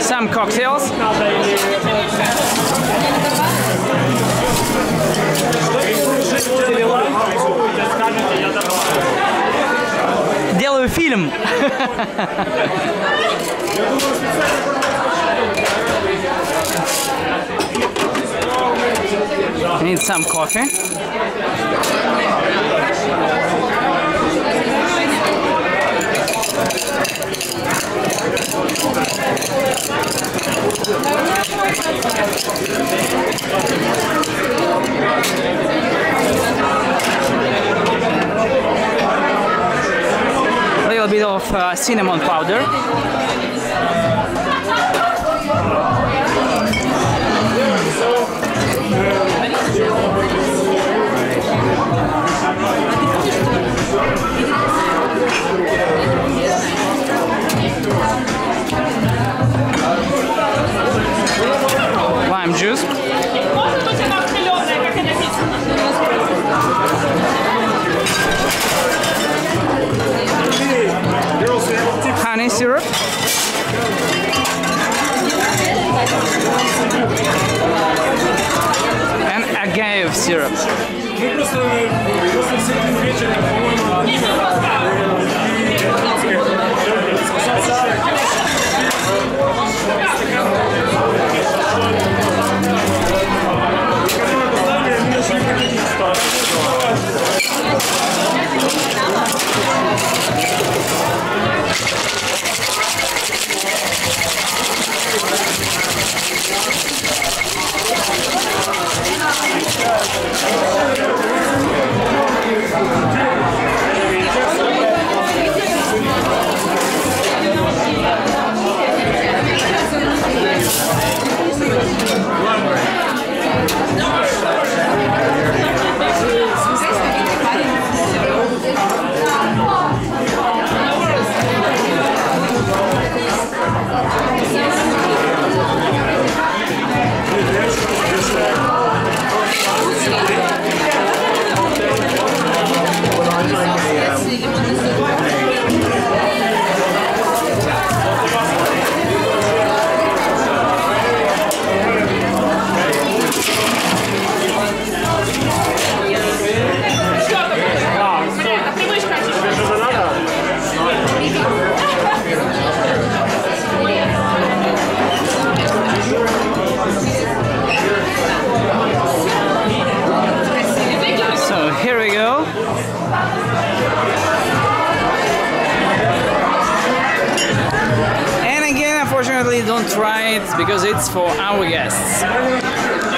Some cocktails. Делаю фильм. Need some coffee. A little bit of uh, cinnamon powder. lime juice. Honey syrup. And agave syrup. Go. And again, unfortunately, don't try it because it's for our guests.